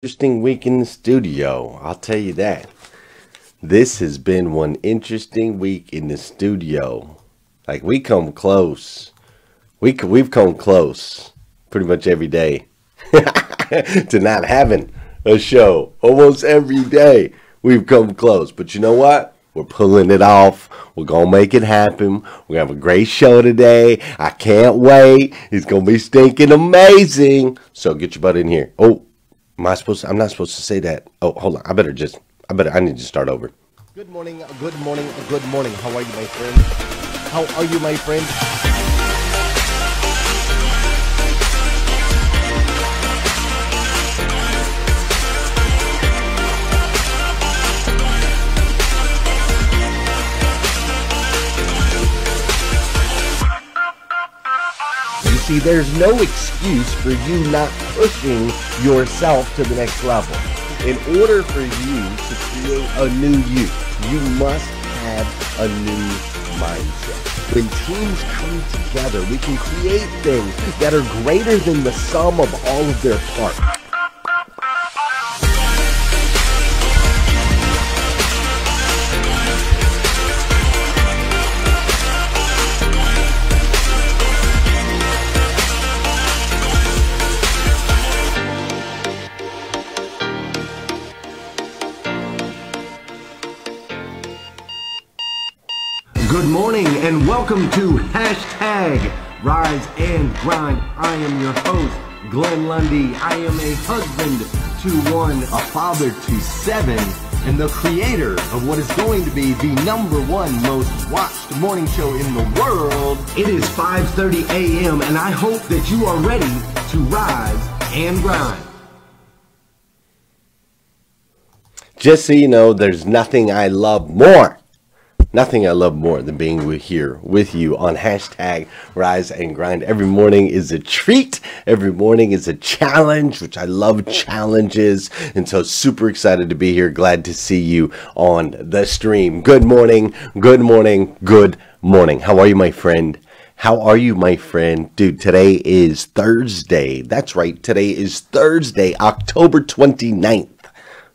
interesting week in the studio. I'll tell you that. This has been one interesting week in the studio. Like we come close. We we've come close pretty much every day to not having a show. Almost every day we've come close. But you know what? We're pulling it off. We're gonna make it happen. Gonna have a great show today. I can't wait. It's gonna be stinking amazing. So get your butt in here. Oh, Am I supposed to, I'm not supposed to say that. Oh, hold on. I better just, I better, I need to start over. Good morning, good morning, good morning. How are you, my friend? How are you, my friend? See, there's no excuse for you not pushing yourself to the next level. In order for you to create a new you, you must have a new mindset. When teams come together, we can create things that are greater than the sum of all of their parts. Welcome to hashtag Rise and Grind. I am your host, Glenn Lundy. I am a husband to one, a father to seven, and the creator of what is going to be the number one most watched morning show in the world. It is 5.30 a.m. and I hope that you are ready to rise and grind. Just so you know, there's nothing I love more Nothing I love more than being here with you on hashtag Rise and Grind. Every morning is a treat. Every morning is a challenge, which I love challenges. And so super excited to be here. Glad to see you on the stream. Good morning. Good morning. Good morning. How are you, my friend? How are you, my friend? Dude, today is Thursday. That's right. Today is Thursday, October 29th,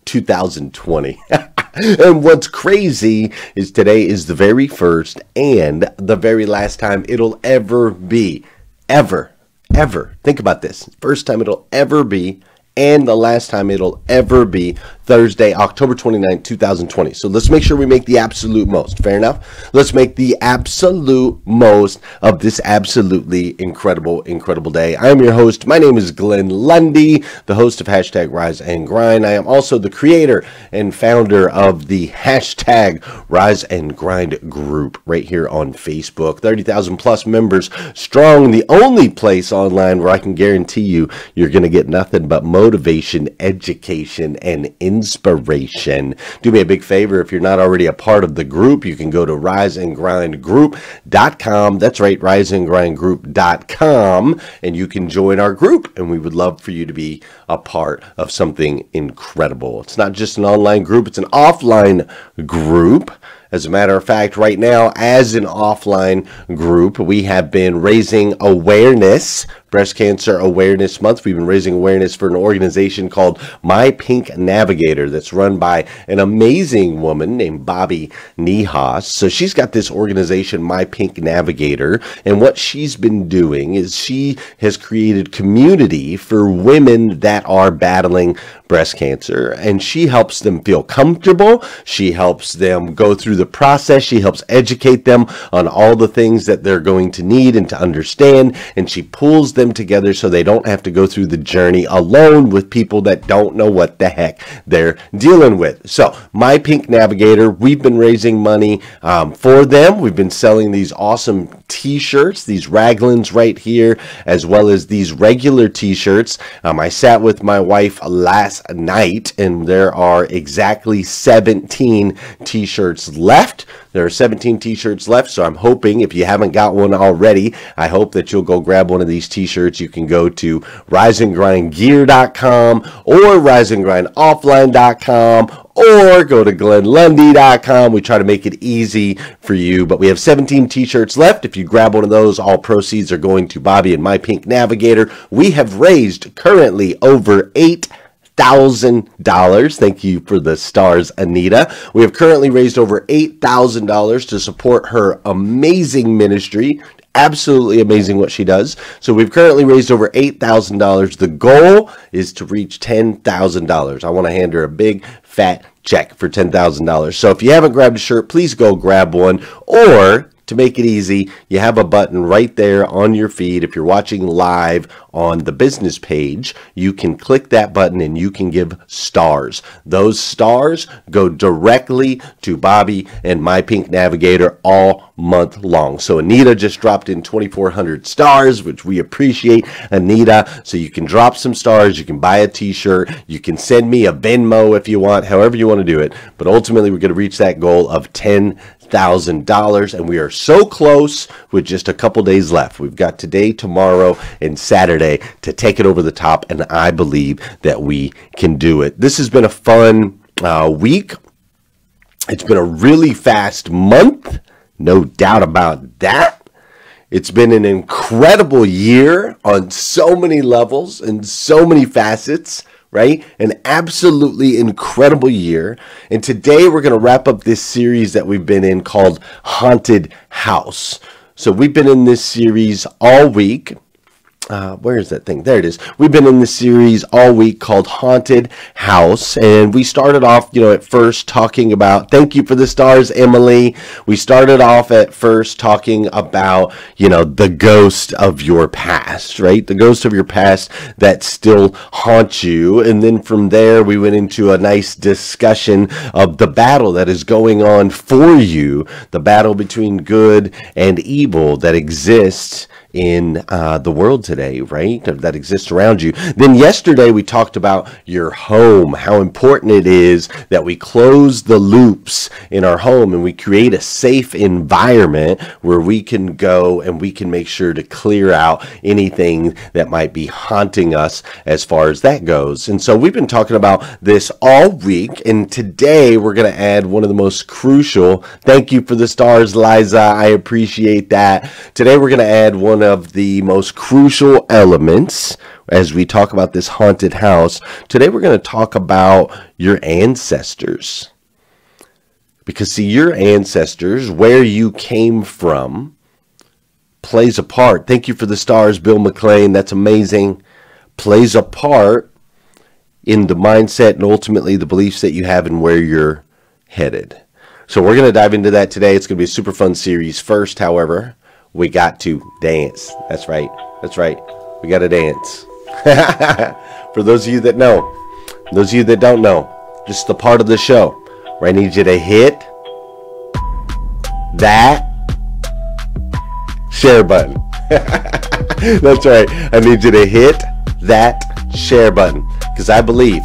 2020. and what's crazy is today is the very first and the very last time it'll ever be. Ever. Ever. Think about this. First time it'll ever be and the last time it'll ever be Thursday, October 29, 2020. So let's make sure we make the absolute most. Fair enough? Let's make the absolute most of this absolutely incredible, incredible day. I am your host. My name is Glenn Lundy, the host of hashtag Rise and Grind. I am also the creator and founder of the hashtag Rise and Grind group right here on Facebook. 30,000 plus members strong, the only place online where I can guarantee you you're going to get nothing but motivation, education, and inspiration. Do me a big favor if you're not already a part of the group, you can go to riseandgrindgroup.com. That's right, riseandgrindgroup.com, and you can join our group. And we would love for you to be a part of something incredible. It's not just an online group, it's an offline group. As a matter of fact, right now, as an offline group, we have been raising awareness Breast Cancer Awareness Month. We've been raising awareness for an organization called My Pink Navigator that's run by an amazing woman named Bobby Nihas. So she's got this organization, My Pink Navigator, and what she's been doing is she has created community for women that are battling breast cancer and she helps them feel comfortable. She helps them go through the process. She helps educate them on all the things that they're going to need and to understand and she pulls them them together so they don't have to go through the journey alone with people that don't know what the heck they're dealing with. So, My Pink Navigator, we've been raising money um, for them. We've been selling these awesome t shirts, these Raglans right here, as well as these regular t shirts. Um, I sat with my wife last night, and there are exactly 17 t shirts left. There are 17 t-shirts left, so I'm hoping if you haven't got one already, I hope that you'll go grab one of these t-shirts. You can go to riseandgrindgear.com or riseandgrindoffline.com or go to glennlundy.com. We try to make it easy for you, but we have 17 t-shirts left. If you grab one of those, all proceeds are going to Bobby and My Pink Navigator. We have raised currently over eight $10,000. Thank you for the stars, Anita. We have currently raised over $8,000 to support her amazing ministry. Absolutely amazing what she does. So we've currently raised over $8,000. The goal is to reach $10,000. I want to hand her a big fat check for $10,000. So if you haven't grabbed a shirt, please go grab one or to make it easy, you have a button right there on your feed. If you're watching live on the business page, you can click that button and you can give stars. Those stars go directly to Bobby and My Pink Navigator all month long. So Anita just dropped in 2,400 stars, which we appreciate, Anita. So you can drop some stars, you can buy a t-shirt, you can send me a Venmo if you want, however you want to do it. But ultimately, we're going to reach that goal of 10 thousand dollars and we are so close with just a couple days left. We've got today tomorrow and saturday to take it over the top and i believe that we can do it. This has been a fun uh, week. It's been a really fast month no doubt about that. It's been an incredible year on so many levels and so many facets right? An absolutely incredible year. And today we're going to wrap up this series that we've been in called Haunted House. So we've been in this series all week uh, where is that thing? There it is. We've been in this series all week called Haunted House, and we started off, you know, at first talking about. Thank you for the stars, Emily. We started off at first talking about, you know, the ghost of your past, right? The ghost of your past that still haunts you, and then from there we went into a nice discussion of the battle that is going on for you, the battle between good and evil that exists in uh, the world today, right? That exists around you. Then yesterday we talked about your home, how important it is that we close the loops in our home and we create a safe environment where we can go and we can make sure to clear out anything that might be haunting us as far as that goes. And so we've been talking about this all week. And today we're going to add one of the most crucial. Thank you for the stars, Liza. I appreciate that. Today we're going to add one of the most crucial elements as we talk about this haunted house. Today we're going to talk about your ancestors. Because, see, your ancestors, where you came from, plays a part. Thank you for the stars, Bill McLean. That's amazing. Plays a part in the mindset and ultimately the beliefs that you have and where you're headed. So, we're going to dive into that today. It's going to be a super fun series. First, however, we got to dance. That's right. That's right. We got to dance. For those of you that know, those of you that don't know, just the part of the show where I need you to hit that share button. That's right. I need you to hit that share button because I believe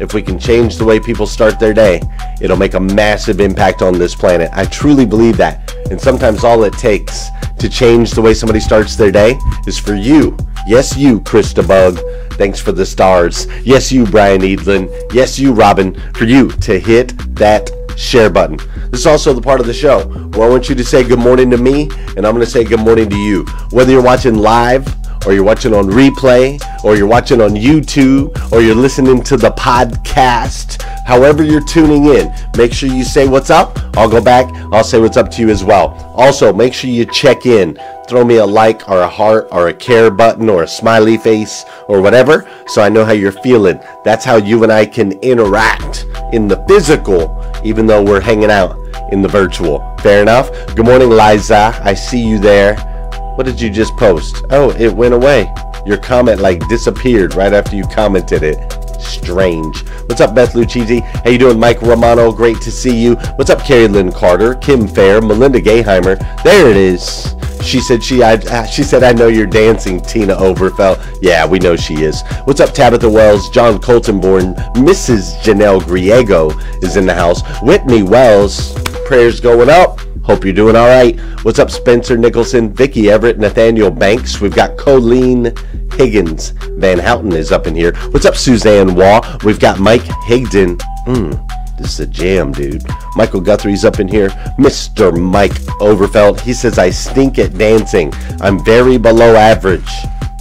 if we can change the way people start their day, it'll make a massive impact on this planet. I truly believe that. And sometimes all it takes to change the way somebody starts their day is for you. Yes, you, Krista Bug. Thanks for the stars. Yes, you, Brian Edlin. Yes, you, Robin, for you to hit that share button. This is also the part of the show where I want you to say good morning to me, and I'm going to say good morning to you. Whether you're watching live, or you're watching on replay, or you're watching on YouTube, or you're listening to the podcast, however you're tuning in, make sure you say what's up. I'll go back, I'll say what's up to you as well. Also, make sure you check in. Throw me a like or a heart or a care button or a smiley face or whatever so I know how you're feeling. That's how you and I can interact in the physical, even though we're hanging out in the virtual. Fair enough? Good morning, Liza. I see you there. What did you just post? Oh, it went away. Your comment like disappeared right after you commented it. Strange. What's up, Beth Lucchese? How you doing, Mike Romano? Great to see you. What's up, Carrie Lynn Carter, Kim Fair, Melinda Gayheimer? There it is. She said she I, she said I know you're dancing, Tina Overfelt. Yeah, we know she is. What's up, Tabitha Wells, John Coltonborn, Mrs. Janelle Griego is in the house. Whitney Wells, prayers going up. Hope you're doing all right. What's up, Spencer Nicholson, Vicky Everett, Nathaniel Banks? We've got Colleen Higgins. Van Houten is up in here. What's up, Suzanne Waugh? We've got Mike Higdon. Mm, this is a jam, dude. Michael Guthrie's up in here. Mr. Mike Overfelt. He says, I stink at dancing. I'm very below average.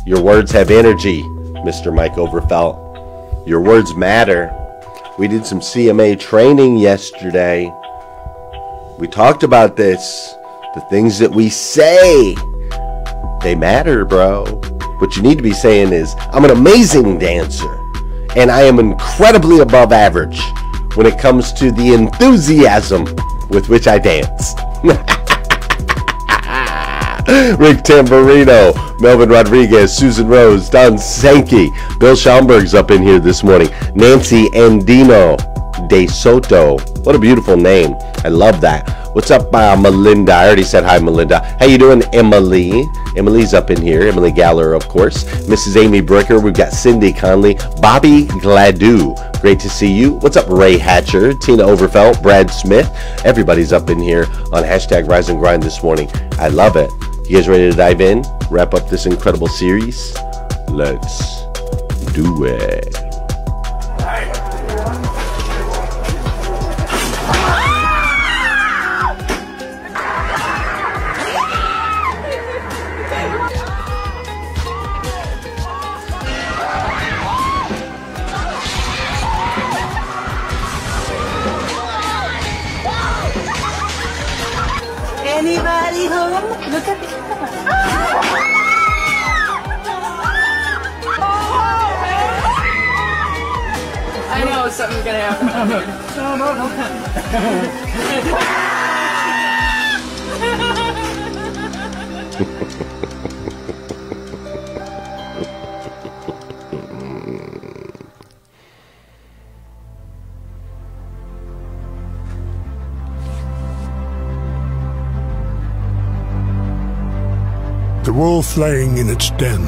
Your words have energy, Mr. Mike Overfelt. Your words matter. We did some CMA training yesterday. We talked about this. The things that we say, they matter, bro. What you need to be saying is, I'm an amazing dancer, and I am incredibly above average when it comes to the enthusiasm with which I dance. Rick Tamburino, Melvin Rodriguez, Susan Rose, Don Sankey, Bill Schaumburg's up in here this morning, Nancy Andino De Soto. What a beautiful name. I love that. What's up, uh, Melinda? I already said hi, Melinda. How you doing, Emily? Emily's up in here. Emily Galler, of course. Mrs. Amy Bricker. We've got Cindy Conley. Bobby Gladu. Great to see you. What's up, Ray Hatcher? Tina Overfelt. Brad Smith. Everybody's up in here on hashtag Rise and Grind this morning. I love it. You guys ready to dive in? Wrap up this incredible series? Let's do it. Something's gonna happen. The wolf laying in its den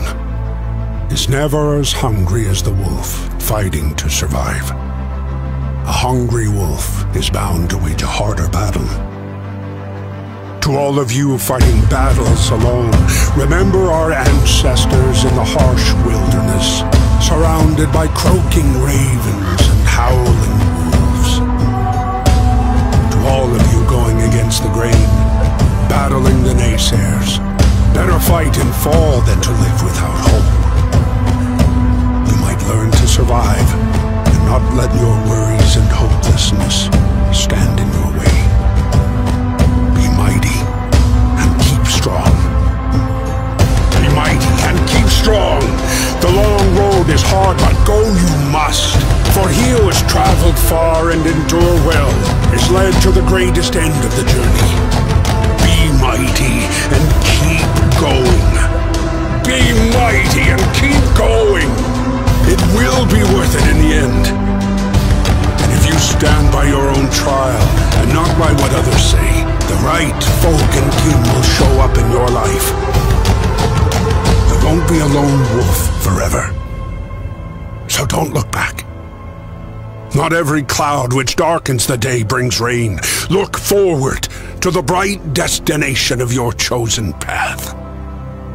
is never as hungry as the wolf fighting to survive. Hungry wolf is bound to wage a harder battle. To all of you fighting battles alone, remember our ancestors in the harsh wilderness, surrounded by croaking ravens and howling wolves. To all of you going against the grain, battling the naysayers, better fight and fall than to live without hope. You might learn to survive let your worries and hopelessness stand in your way. Be mighty and keep strong. Be mighty and keep strong. The long road is hard, but go you must. For he who has traveled far and endure well is led to the greatest end of the journey. Be mighty and keep going. Be mighty and keep going. It will be worth it in the end. Stand by your own trial and not by what others say, the right folk and kin will show up in your life. You won't be a lone wolf forever. So don't look back. Not every cloud which darkens the day brings rain. Look forward to the bright destination of your chosen path.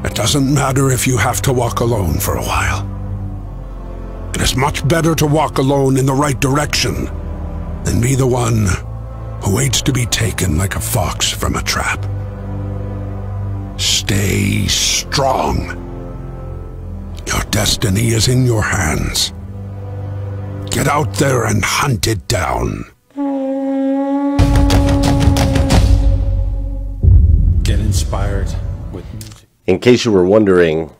It doesn't matter if you have to walk alone for a while. It is much better to walk alone in the right direction than be the one who waits to be taken like a fox from a trap. Stay strong. Your destiny is in your hands. Get out there and hunt it down. Get inspired with music. In case you were wondering,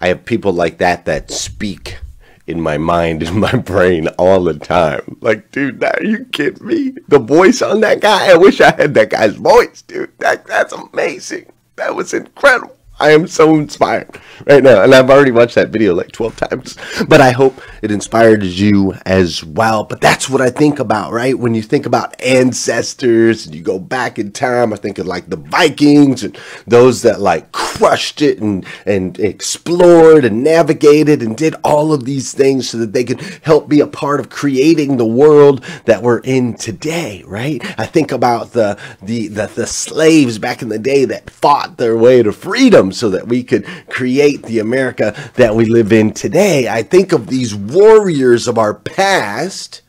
I have people like that that speak in my mind, in my brain all the time. Like, dude, now you kidding me? The voice on that guy, I wish I had that guy's voice, dude. That, that's amazing. That was incredible. I am so inspired right now. And I've already watched that video like 12 times. But I hope it inspired you as well. But that's what I think about, right? When you think about ancestors and you go back in time, I think of like the Vikings and those that like crushed it and, and explored and navigated and did all of these things so that they could help be a part of creating the world that we're in today, right? I think about the, the, the, the slaves back in the day that fought their way to freedom so that we could create the America that we live in today. I think of these warriors of our past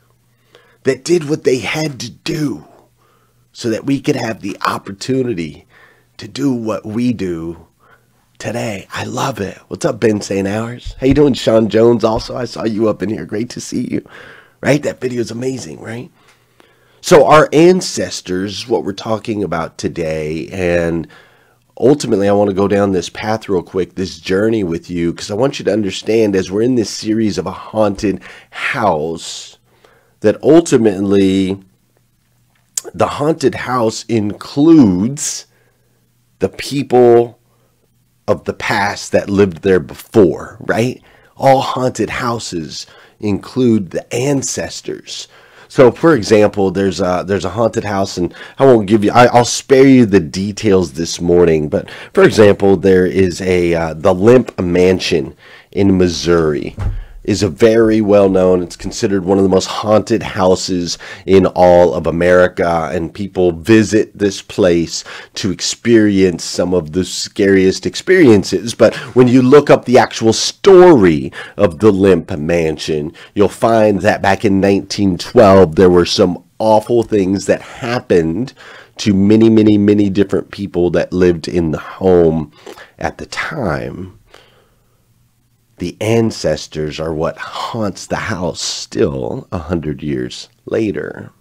that did what they had to do so that we could have the opportunity to do what we do today. I love it. What's up, Ben St. Hours? How you doing, Sean Jones? Also, I saw you up in here. Great to see you. Right? That video is amazing, right? So our ancestors, what we're talking about today, and ultimately I want to go down this path real quick, this journey with you, because I want you to understand as we're in this series of a haunted house, that ultimately the haunted house includes the people of the past that lived there before, right? All haunted houses include the ancestors. So, for example, there's a there's a haunted house, and I won't give you. I, will spare you the details this morning. But for example, there is a uh, the Limp Mansion in Missouri is a very well known, it's considered one of the most haunted houses in all of America. And people visit this place to experience some of the scariest experiences. But when you look up the actual story of the Limp Mansion, you'll find that back in 1912, there were some awful things that happened to many, many, many different people that lived in the home at the time the ancestors are what haunts the house still a hundred years later.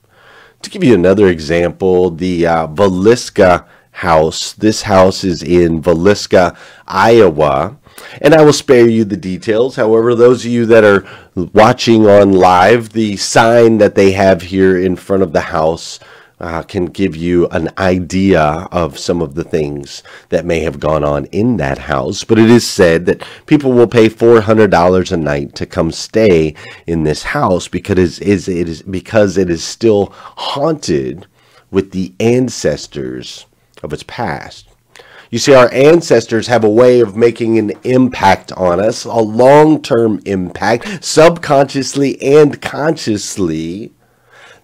To give you another example, the uh, Villisca house. This house is in Villisca, Iowa. And I will spare you the details. However, those of you that are watching on live, the sign that they have here in front of the house uh, can give you an idea of some of the things that may have gone on in that house. But it is said that people will pay four hundred dollars a night to come stay in this house because it is, it is because it is still haunted with the ancestors of its past. You see, our ancestors have a way of making an impact on us, a long term impact, subconsciously and consciously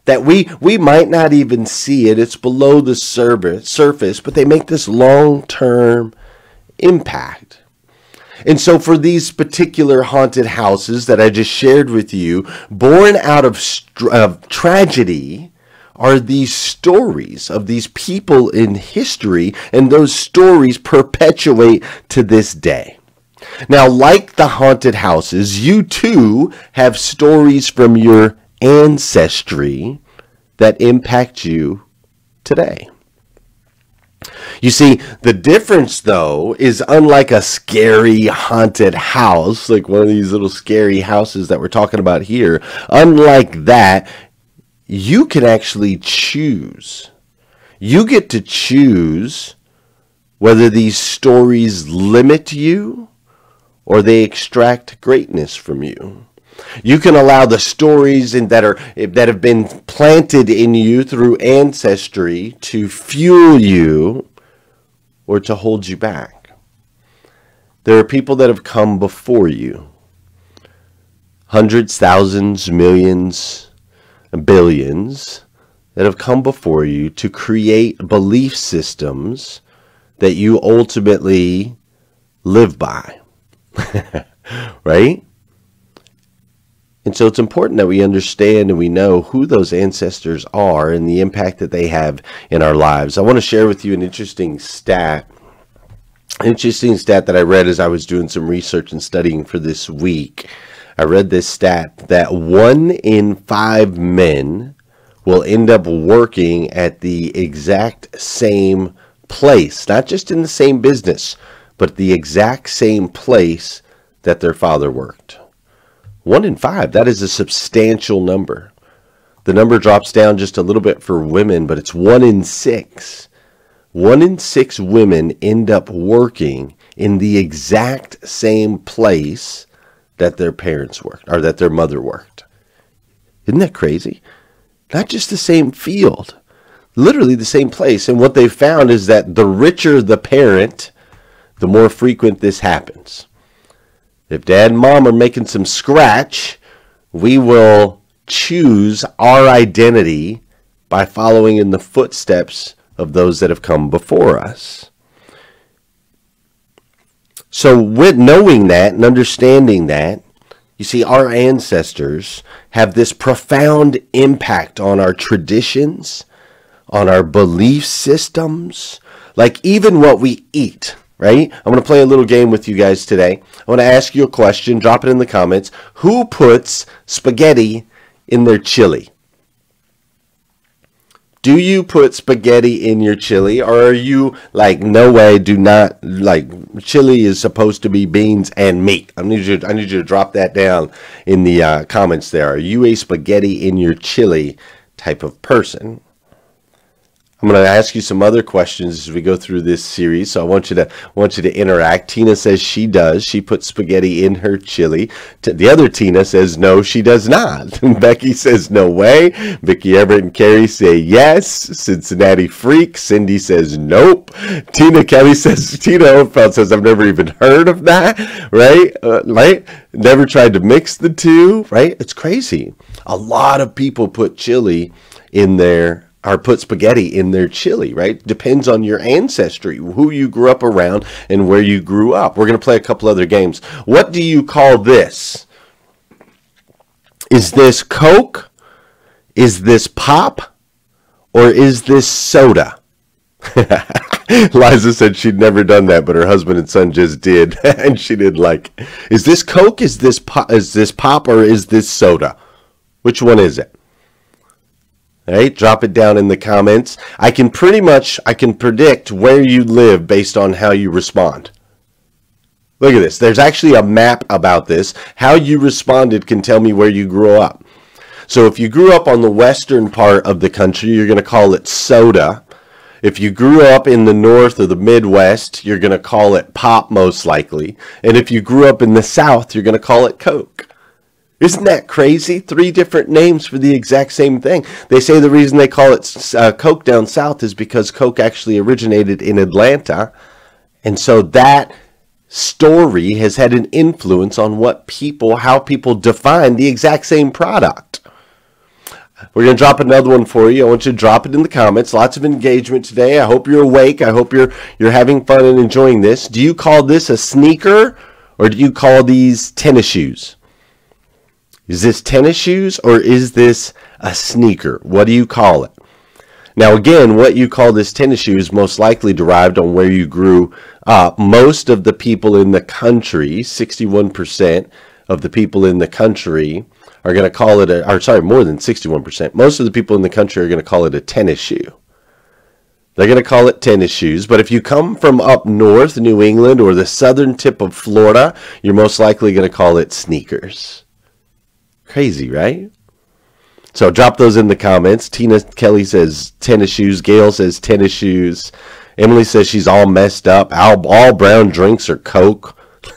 that we we might not even see it. It's below the surface but they make this long-term impact. And so for these particular haunted houses that I just shared with you born out of, of tragedy are these stories of these people in history and those stories perpetuate to this day. Now, like the haunted houses, you too have stories from your ancestry that impact you today. You see, the difference though is unlike a scary haunted house, like one of these little scary houses that we're talking about here, unlike that, you can actually choose. You get to choose whether these stories limit you or they extract greatness from you. You can allow the stories in, that are that have been planted in you through ancestry to fuel you or to hold you back. There are people that have come before you. Hundreds, thousands, millions, billions that have come before you to create belief systems that you ultimately live by. right? And so it's important that we understand and we know who those ancestors are and the impact that they have in our lives. I want to share with you an interesting stat. Interesting stat that I read as I was doing some research and studying for this week. I read this stat that one in five men will end up working at the exact same place, not just in the same business, but the exact same place that their father worked. One in five, that is a substantial number. The number drops down just a little bit for women, but it's one in six. One in six women end up working in the exact same place that their parents worked or that their mother worked. Isn't that crazy? Not just the same field, literally the same place. And what they found is that the richer the parent, the more frequent this happens. If dad and mom are making some scratch, we will choose our identity by following in the footsteps of those that have come before us. So, with knowing that and understanding that, you see, our ancestors have this profound impact on our traditions, on our belief systems, like even what we eat right? I'm going to play a little game with you guys today. I want to ask you a question. Drop it in the comments. Who puts spaghetti in their chili? Do you put spaghetti in your chili, or are you like, no way, do not like chili is supposed to be beans and meat? I need you. I need you to drop that down in the uh, comments. There, are you a spaghetti in your chili type of person? I'm going to ask you some other questions as we go through this series. So I want you to want you to interact. Tina says she does. She puts spaghetti in her chili. The other Tina says no, she does not. Becky says no way. Vicky Everett and Carrie say yes. Cincinnati Freak. Cindy says nope. Tina Kelly says Tina Oldfeld says I've never even heard of that. Right? Uh, right? Never tried to mix the two. Right? It's crazy. A lot of people put chili in their or put spaghetti in their chili, right? Depends on your ancestry, who you grew up around, and where you grew up. We're going to play a couple other games. What do you call this? Is this Coke? Is this pop? Or is this soda? Liza said she'd never done that, but her husband and son just did, and she did like. Is this Coke? Is this pop? Is this pop? Or is this soda? Which one is it? Right? Drop it down in the comments. I can pretty much I can predict where you live based on how you respond. Look at this. There's actually a map about this. How you responded can tell me where you grew up. So if you grew up on the western part of the country, you're going to call it soda. If you grew up in the north or the Midwest, you're going to call it pop most likely. And if you grew up in the south, you're going to call it Coke. Isn't that crazy? Three different names for the exact same thing. They say the reason they call it uh, Coke down south is because Coke actually originated in Atlanta. And so that story has had an influence on what people, how people define the exact same product. We're going to drop another one for you. I want you to drop it in the comments. Lots of engagement today. I hope you're awake. I hope you're you're having fun and enjoying this. Do you call this a sneaker or do you call these tennis shoes? Is this tennis shoes or is this a sneaker? What do you call it? Now, again, what you call this tennis shoe is most likely derived on where you grew up. Most of the people in the country, 61% of the people in the country, are going to call it a, or sorry, more than 61%. Most of the people in the country are going to call it a tennis shoe. They're going to call it tennis shoes. But if you come from up north, New England, or the southern tip of Florida, you're most likely going to call it sneakers. Crazy, right? So drop those in the comments. Tina Kelly says tennis shoes. Gail says tennis shoes. Emily says she's all messed up. All, all brown drinks are Coke.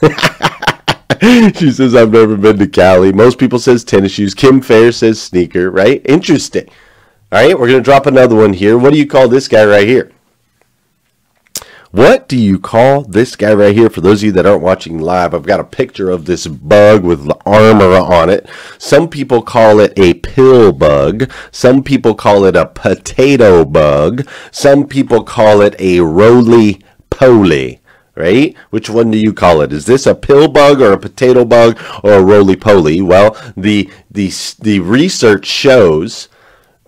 she says I've never been to Cali. Most people says tennis shoes. Kim Fair says sneaker. Right? Interesting. All right, we're gonna drop another one here. What do you call this guy right here? What do you call this guy right here? For those of you that aren't watching live, I've got a picture of this bug with the armor on it. Some people call it a pill bug. Some people call it a potato bug. Some people call it a roly poly right? Which one do you call it? Is this a pill bug or a potato bug or a roly poly? Well, the the the research shows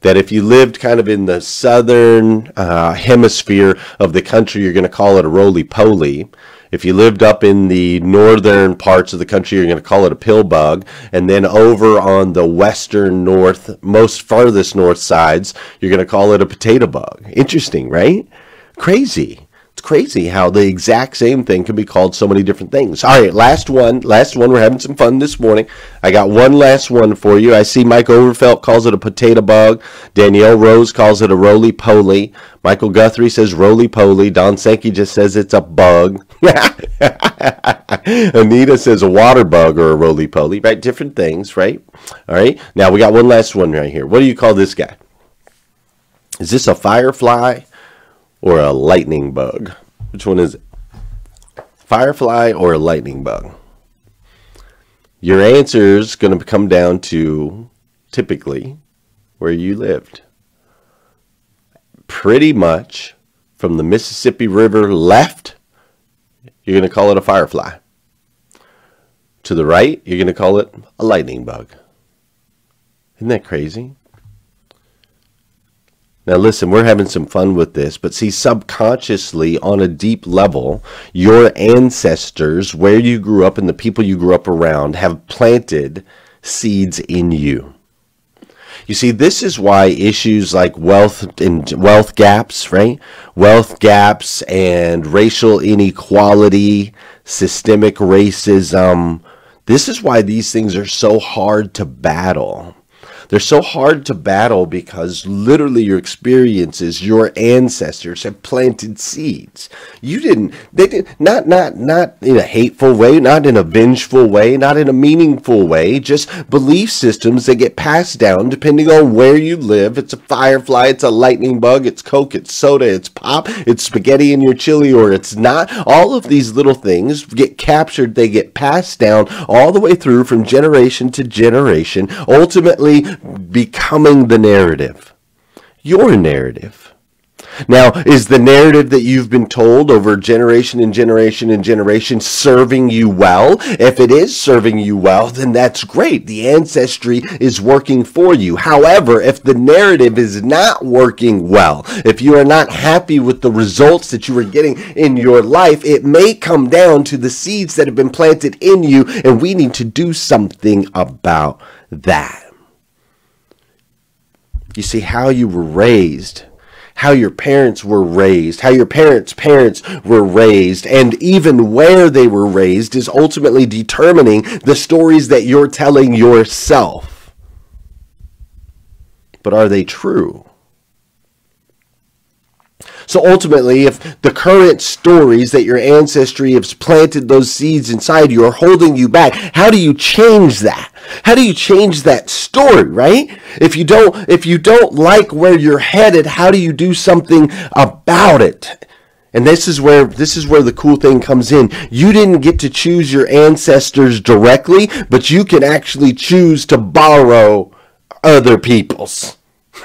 that if you lived kind of in the southern uh, hemisphere of the country, you're going to call it a roly poly. If you lived up in the northern parts of the country, you're going to call it a pill bug. And then over on the western north, most farthest north sides, you're going to call it a potato bug. Interesting, right? Crazy crazy how the exact same thing can be called so many different things. All right, last one. Last one. We're having some fun this morning. I got one last one for you. I see Mike Overfelt calls it a potato bug. Danielle Rose calls it a roly poly. Michael Guthrie says roly poly. Don Sankey just says it's a bug. Anita says a water bug or a roly poly, right? Different things, right? All right. Now we got one last one right here. What do you call this guy? Is this a firefly? Or a lightning bug? Which one is it? Firefly or a lightning bug? Your answer is going to come down to typically where you lived. Pretty much from the Mississippi River left, you're going to call it a firefly. To the right, you're going to call it a lightning bug. Isn't that crazy? Now, listen, we're having some fun with this, but see, subconsciously, on a deep level, your ancestors, where you grew up, and the people you grew up around have planted seeds in you. You see, this is why issues like wealth and wealth gaps, right? Wealth gaps and racial inequality, systemic racism. This is why these things are so hard to battle. They're so hard to battle because literally your experiences, your ancestors have planted seeds. You didn't, they did not, not, not in a hateful way, not in a vengeful way, not in a meaningful way, just belief systems that get passed down depending on where you live. It's a firefly, it's a lightning bug, it's Coke, it's soda, it's pop, it's spaghetti in your chili, or it's not. All of these little things get captured, they get passed down all the way through from generation to generation, ultimately becoming the narrative, your narrative. Now, is the narrative that you've been told over generation and generation and generation serving you well? If it is serving you well, then that's great. The ancestry is working for you. However, if the narrative is not working well, if you are not happy with the results that you are getting in your life, it may come down to the seeds that have been planted in you, and we need to do something about that. You see, how you were raised, how your parents were raised, how your parents' parents were raised, and even where they were raised is ultimately determining the stories that you're telling yourself. But are they true? So ultimately, if the current stories that your ancestry has planted those seeds inside you are holding you back, how do you change that? How do you change that story, right? If you don't if you don't like where you're headed, how do you do something about it? And this is where this is where the cool thing comes in. You didn't get to choose your ancestors directly, but you can actually choose to borrow other people's.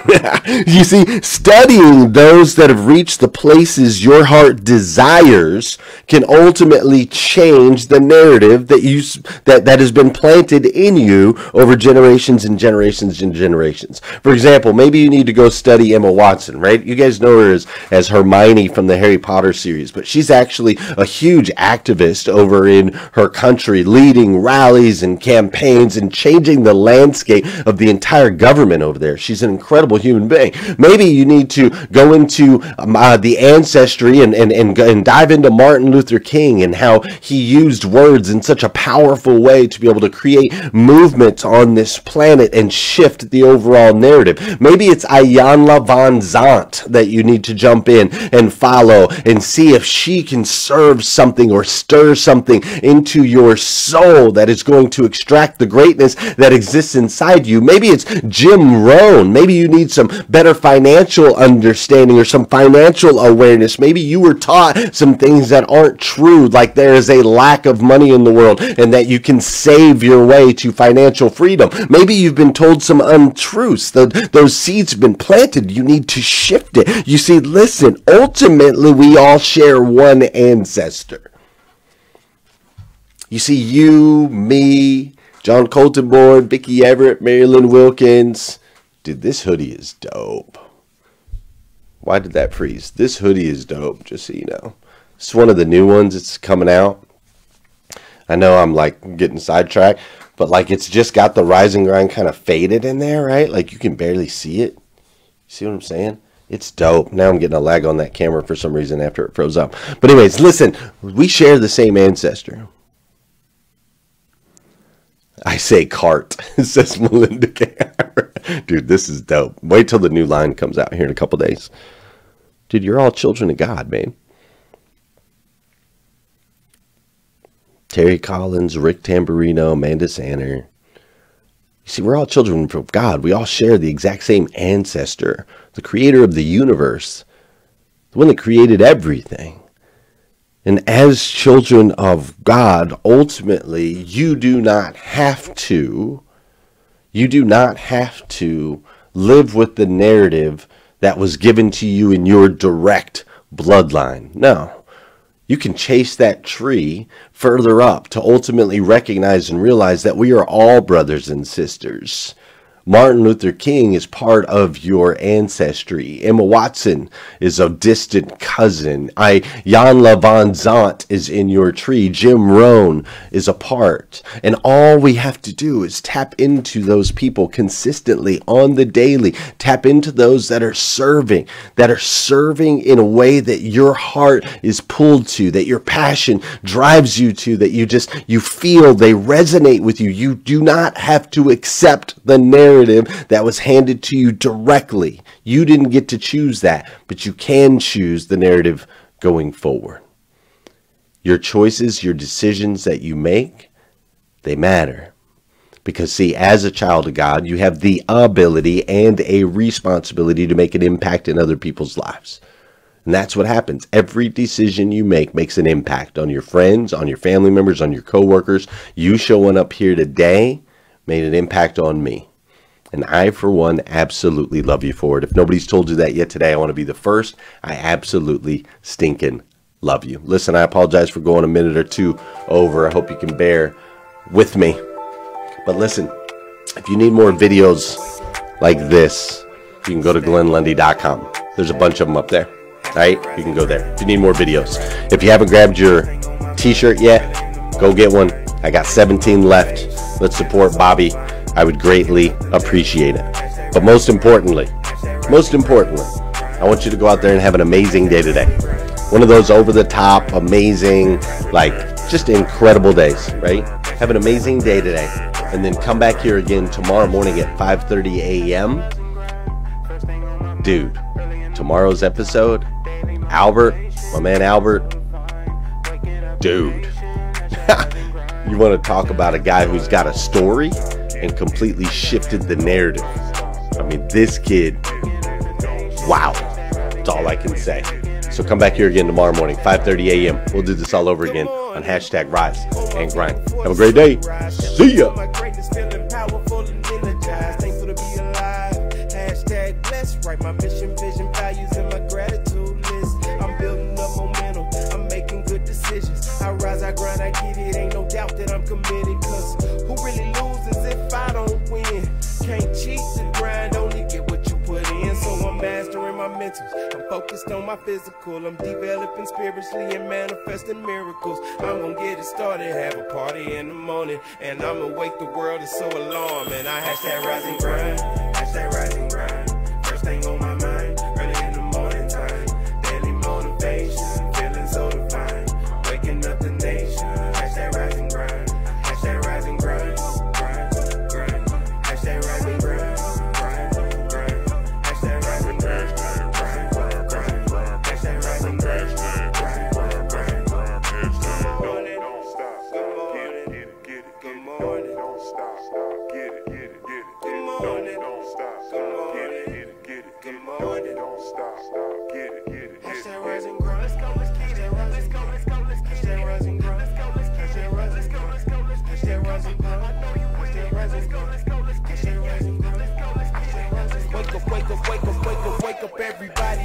you see, studying those that have reached the places your heart desires can ultimately change the narrative that you that, that has been planted in you over generations and generations and generations. For example, maybe you need to go study Emma Watson, right? You guys know her as, as Hermione from the Harry Potter series, but she's actually a huge activist over in her country, leading rallies and campaigns and changing the landscape of the entire government over there. She's an incredible incredible human being. Maybe you need to go into um, uh, the ancestry and, and, and, and dive into Martin Luther King and how he used words in such a powerful way to be able to create movements on this planet and shift the overall narrative. Maybe it's Iyanla Vanzant that you need to jump in and follow and see if she can serve something or stir something into your soul that is going to extract the greatness that exists inside you. Maybe it's Jim Rohn. Maybe you need some better financial understanding or some financial awareness. Maybe you were taught some things that aren't true, like there is a lack of money in the world and that you can save your way to financial freedom. Maybe you've been told some untruths. The, those seeds have been planted. You need to shift it. You see, listen, ultimately, we all share one ancestor. You see, you, me, John Colton Board, Vicki Everett, Marilyn Wilkins, Dude, this hoodie is dope. Why did that freeze? This hoodie is dope, just so you know. It's one of the new ones that's coming out. I know I'm like getting sidetracked, but like it's just got the rise and grind kind of faded in there, right? Like you can barely see it. See what I'm saying? It's dope. Now I'm getting a lag on that camera for some reason after it froze up. But anyways, listen, we share the same ancestor. I say cart, says Melinda Dude, this is dope. Wait till the new line comes out here in a couple days. Dude, you're all children of God, man. Terry Collins, Rick Tamburino, Amanda Sanner. You see, we're all children of God. We all share the exact same ancestor, the creator of the universe, the one that created everything. And as children of God, ultimately, you do not have to, you do not have to live with the narrative that was given to you in your direct bloodline. No. You can chase that tree further up to ultimately recognize and realize that we are all brothers and sisters Martin Luther King is part of your ancestry. Emma Watson is a distant cousin. I Jan Van Zant is in your tree. Jim Rohn is a part. And all we have to do is tap into those people consistently on the daily. Tap into those that are serving, that are serving in a way that your heart is pulled to, that your passion drives you to, that you just you feel they resonate with you. You do not have to accept the narrative narrative that was handed to you directly. You didn't get to choose that, but you can choose the narrative going forward. Your choices, your decisions that you make, they matter. Because, see, as a child of God, you have the ability and a responsibility to make an impact in other people's lives. And that's what happens. Every decision you make makes an impact on your friends, on your family members, on your coworkers. You showing up here today made an impact on me. And I, for one, absolutely love you for it. If nobody's told you that yet today, I want to be the first. I absolutely stinking love you. Listen, I apologize for going a minute or two over. I hope you can bear with me. But listen, if you need more videos like this, you can go to glennlundy.com. There's a bunch of them up there. All right? You can go there if you need more videos. If you haven't grabbed your t shirt yet, go get one. I got 17 left. Let's support Bobby I would greatly appreciate it. But most importantly, most importantly, I want you to go out there and have an amazing day today. One of those over the top, amazing, like just incredible days, right? Have an amazing day today. And then come back here again tomorrow morning at 5:30 a.m. Dude, tomorrow's episode, Albert, my man Albert, dude. you want to talk about a guy who's got a story? And completely shifted the narrative. I mean, this kid, wow. That's all I can say. So come back here again tomorrow morning, 5.30 a.m. We'll do this all over again on hashtag Rise and Grind. Have a great day. See ya. Write my mission, I'm focused on my physical. I'm developing spiritually and manifesting miracles. I'm gonna get it started, have a party in the morning. And I'ma wake the world, is so alarming. I hashtag rise and grind, hashtag rise and grind. everybody.